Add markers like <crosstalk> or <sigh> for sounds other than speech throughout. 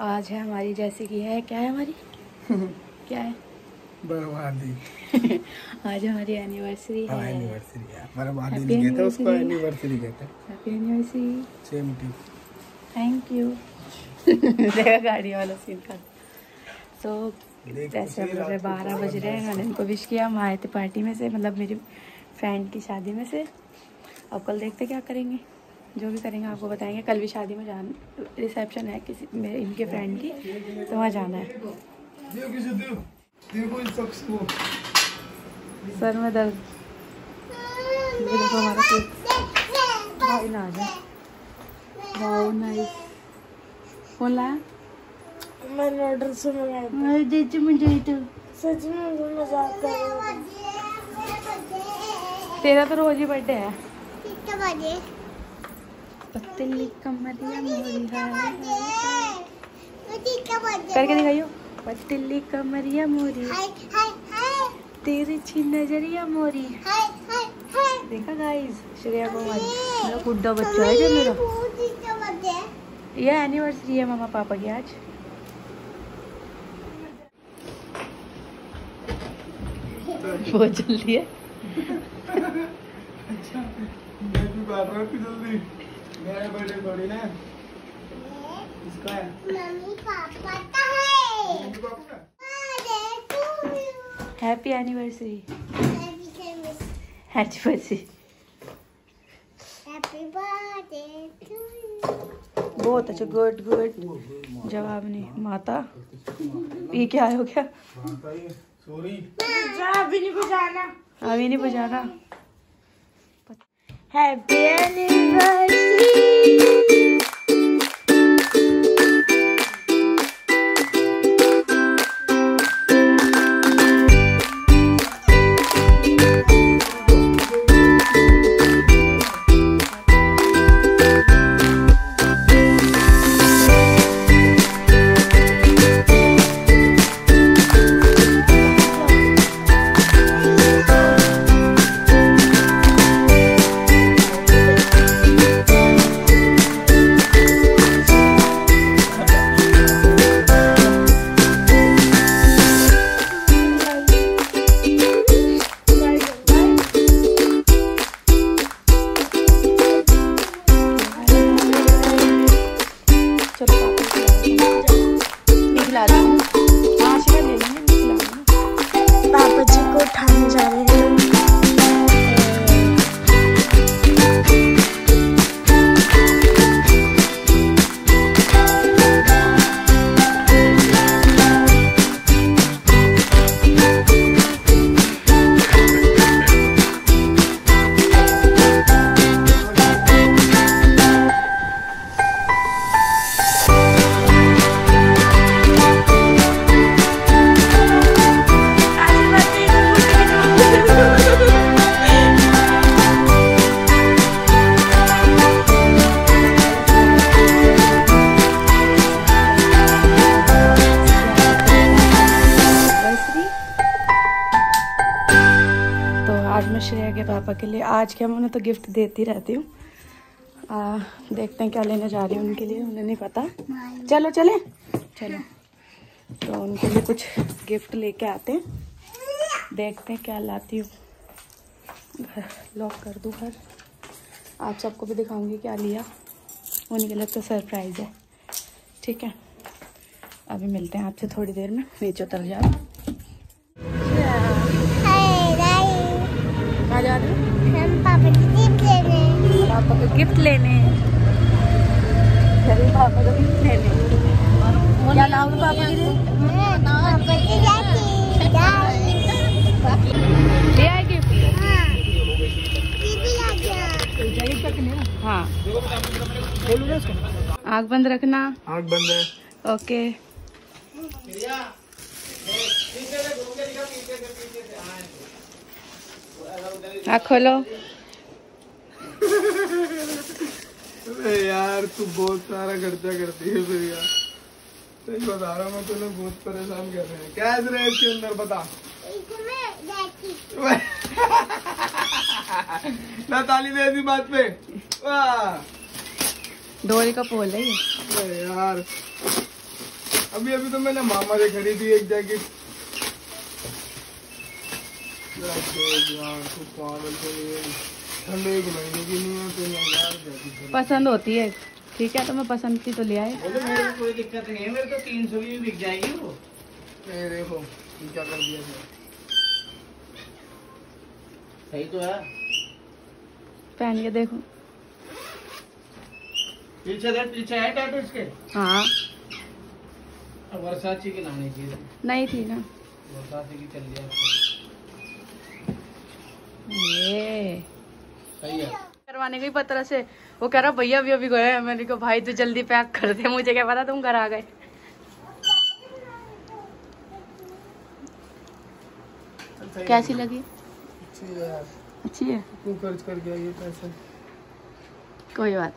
आज है हमारी जैसे कि है। क्या है हमारी? <laughs> क्या है? बर्बादी <laughs> आज हमारी एनिवर्सरी हाँ है। एनिवर्सरी है। बर्बादी नहीं कहते उसको एनिवर्सरी कहते हैं। Happy anniversary same to thank you देखा गाड़ी वाला सीन का तो जैसे अब मुझे बारह बज रहे हैं मैंने इनको विश किया हम आए थे पार्टी में से मतलब मेरी फ्रेंड की शादी में से। अब कल देखते क्या करेंगे। जो भी करेंगे आपको बताएँगे। कल भी शादी में जान रिसेप्शन है किसी मेरे इनके फ्रेंड की तो वहाँ जाना है। सर में दर्द। देखो हमारा केक। भाई ना आ जाए नाइस कौन लाया? मैंने ऑर्डर से मंगाया दीदी मुझे तो सच में मज़ाक कर रहे तेरा तो रोज ही बर्थडे है। पतली कमरिया मोरी हाय करके दिखाइयो। पतली कमरिया मोरी तिरछी नज़रिया मोरी देखा गाइस श्रेया कुमारी मेरा गुड्डा बच्चा है जो मेरा? ये एनिवर्सरी है मामा पापा की आज। बहुत जल्दी है। <laughs> अच्छा मैं भी बात रहा हूँ जल्दी? मेरा बर्थडे थोड़ी ना? इसका है। मम्मी पापा का हैप्पी एनिवर्सरी एनिवर्सरी बहुत अच्छा गुड गुड जवाब नहीं माता? ये क्या हो गया? सॉरी जा अभी नहीं बजाना। अभी नहीं बजाना। हैप्पी एनिवर्सरी पापा को आज के मैं उन्हें तो गिफ्ट देती रहती हूँ। देखते हैं क्या लेने जा रही हूँ उनके लिए उन्हें नहीं पता। चलो चले। चलो। तो उनके लिए कुछ गिफ्ट लेके आते हैं। देखते हैं क्या लाती हूँ। घर लॉक कर दूँ घर। आप सबको भी दिखाऊँगी क्या लिया। उनके लिए तो सरप्राइज़ है। ठीक है। अभी मिलते हैं आपसे थोड़ी देर में। नीचे उतर जाओ। को गिफ्ट लेने पापा को गिफ्ट क्या पापा की हाँ। आग बंद रखना। आँख बंद है। ओके। आँख खोलो। अरे यार तू बहुत सारा खर्चा करती है फिर यार। सही बता रहा हूँ मैं तुम्हें बहुत परेशान कर रहे हैं। क्या है इसमें इसके अंदर बता। <laughs> ना ताली दे ऐसी बात पे। वाह। डोरी का पोल है ये। यार। अभी अभी तो मैंने मामा से खरीदी एक जैकेट यार तू पागल तो नहीं है। पसंद होती है। ठीक है तो मैं पसंद की तो ले आए बोले मेरे को कोई दिक्कत नहीं है मेरे तो तीन सौ की भी बिक जाएगी वो। ये देखो क्या कर दिया सही तो है। पहन के देखो। पीछे देख पीछे है टैटू इसके? हाँ। वर्षाची की लानी चाहिए। नहीं थी ना। वर्षाची की चल दिया ये। सही है। करवाने गई पत्र से। वो कह रहा भैया अभी अभी गए मैंने कहा भाई तू जल्दी पैक कर दे मुझे क्या पता तुम घर आ गए। कैसी लगी? अच्छी है अच्छी है? क्यों खर्च कर गया ये पैसे। कोई बात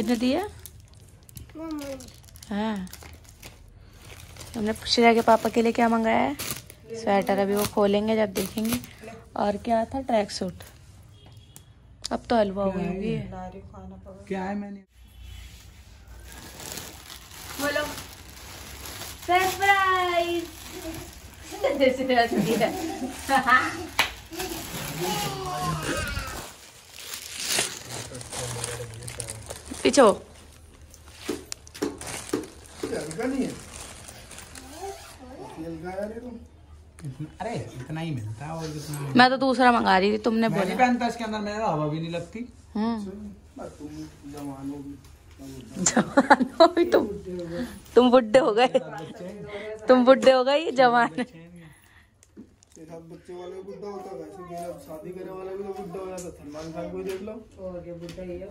कितने दिया हाँ। हमने श्रेया के पापा के लिए क्या मंगाया है? स्वेटर अभी वो खोलेंगे जब देखेंगे। और क्या था? Track suit. अब तो हलवा हो गई होगी क्या है मैंने? बोलो। सरप्राइज़। <laughs> पीछो हल्का <laughs> नहीं है। तो अरे इतना ही मिलता है और कितना मैं तो दूसरा मंगा रही थी तुमने मैं बोला। पहनता इसके अंदर मेरे हवा भी नहीं लगती। हम्म। तुम जवानों जवान हो भी तुम तुम बुढ़े हो गए। तुम बुढ़े हो गए जवान। ये बच्चे वाले भी बुढ़ा होता है वैसे मेरा शादी करने वाला भी तो बुढ़ा हो जाता सलमान खान को ही देख लो। और ये बुढ़ा ही है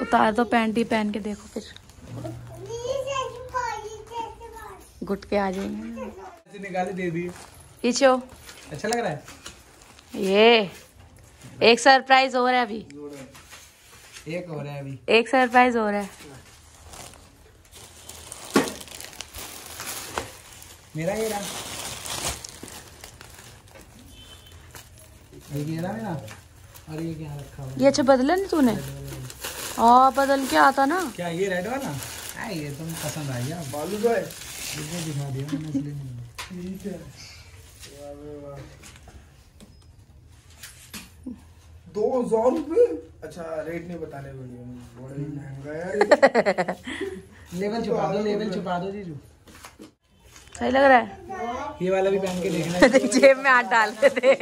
उतार दो पैंट पहन के देखो फिर। घुट के आ जाएँगे। ऐसे निकाले दे दिए। पीछे अच्छा लग रहा है? ये एक सरप्राइज़ हो रहा है अभी। एक हो रहा है अभी। एक सरप्राइज़ हो रहा है। मेरा ये रहा ये रहा मेरा और ये क्या रखा हुआ ये अच्छा बदला नहीं तूने? हाँ बदल के आता ना। क्या ये रेड वाला? हाँ ये तुम पसंद आ गया बालू है। मुझे दिखा दिया मैंने इसलिए नहीं ठीक है। वाह वाह। दो हज़ार रुपये? अच्छा रेट नहीं बताने में महँगा यार। लेवल <laughs> छुपा दो लेवल छुपा दो जीजू सही लग रहा है? ये वाला भी पहन के देखना। <laughs> जेब में हाथ डाल देते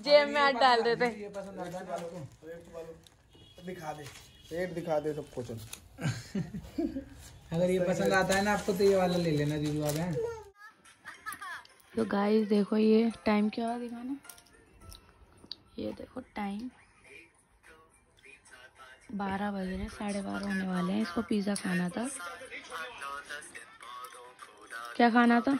जेब में हाथ डाल देते ये पसंद आता है ना आपको रेट वालों दिखा दे। रेट दिखा दे सबको चल। अगर ये पसंद आता है ना आपको तो ये वाला ले लेना जीजू आप हैं। तो गाइस देखो ये टाइम क्या हुआ दिखाना ये देखो टाइम बारह बज रहे साढ़े बारह होने वाले हैं। इसको पिज़्ज़ा खाना था। क्या खाना था?